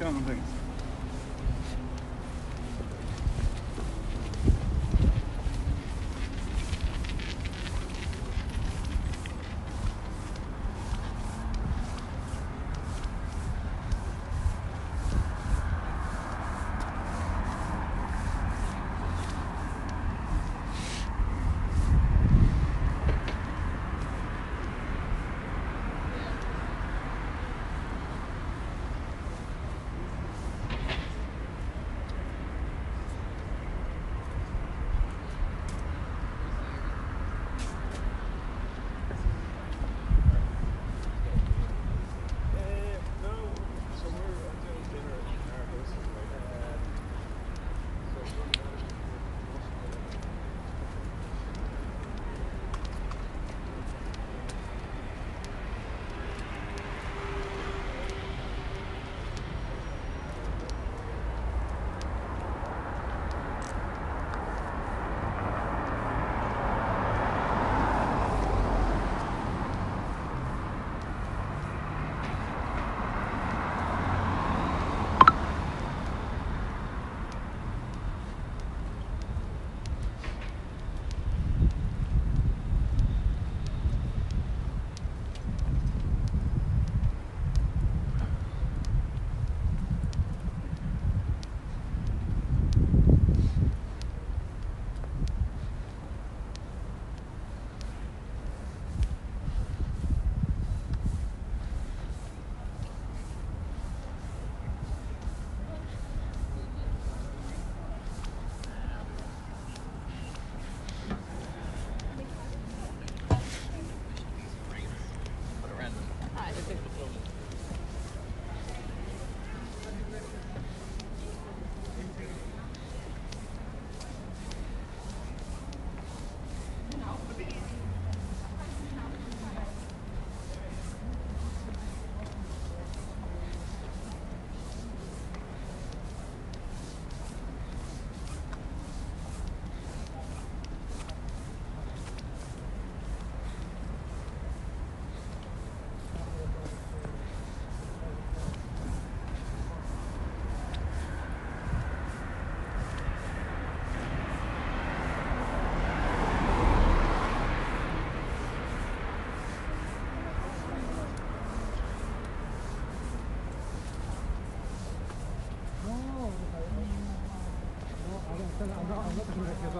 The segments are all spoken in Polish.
coming things.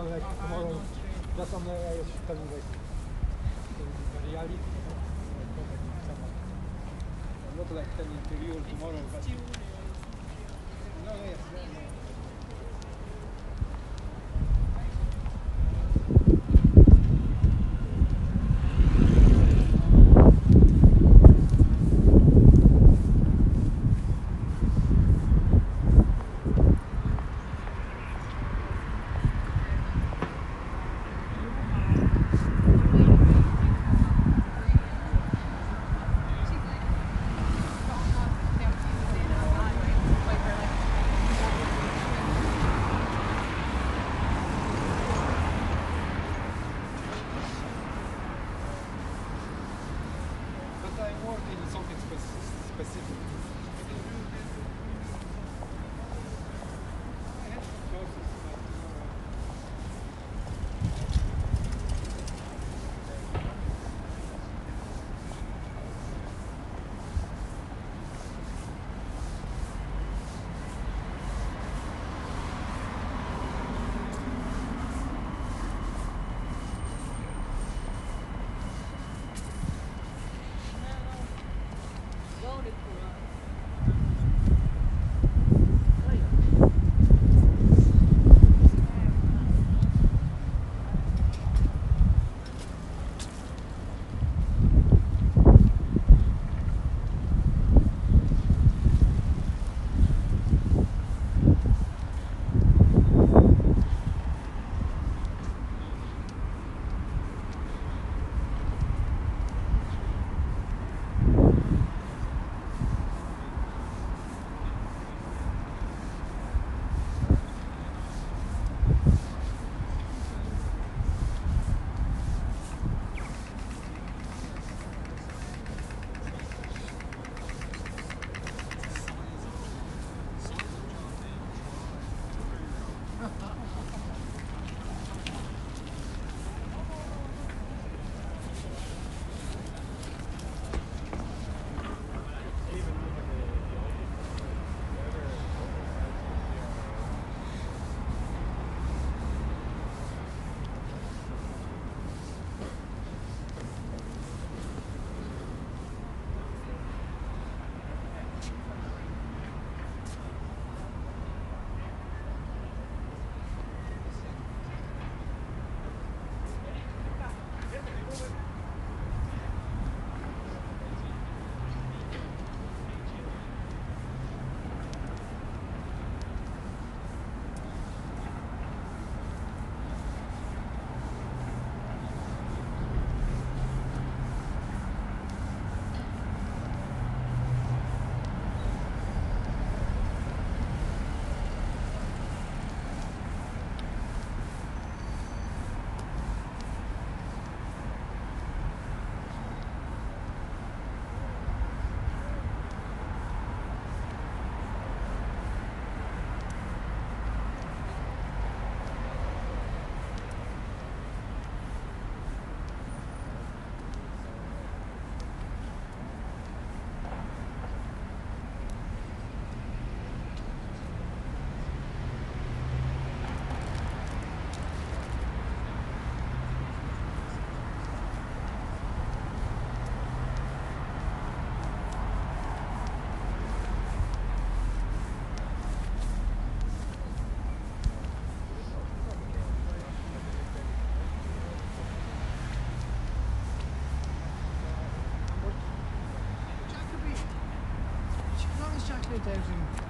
To się nazywa jak tomorrow, that on uh, is telling like the reality. Not like to you tomorrow, but 这真是你